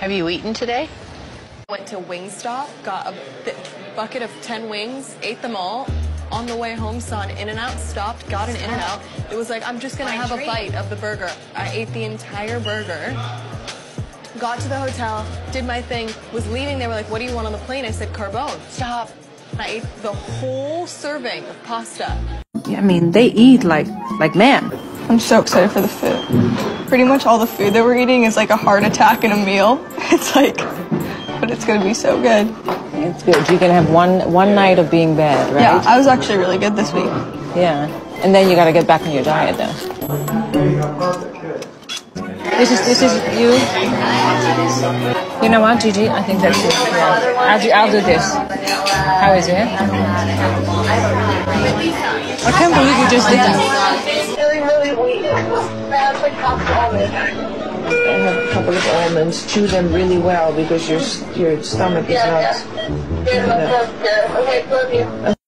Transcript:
Have you eaten today? Went to Wingstop, got a bucket of 10 wings, ate them all. On the way home, saw an In-N-Out, stopped, got an In-N-Out. It was like, I'm just gonna have a bite of the burger. I ate the entire burger. Got to the hotel, did my thing, was leaving. They were like, what do you want on the plane? I said, carbone. Stop. I ate the whole serving of pasta. Yeah, I mean, they eat like like man. I'm so excited for the food. Pretty much all the food that we're eating is like a heart attack in a meal. It's like, but it's gonna be so good. It's good. You can have one one night of being bad, right? Yeah, I was actually really good this week. Yeah. And then you got to get back on your diet, though. This is this is you. You know what, Gigi? I think that's it. I'll do, I'll do this. How is it? I can't believe you just did that. Really, really. That's like half almond. I have a couple of almonds. Chew them really well because your your stomach is not. yeah. Yeah. Okay, love you.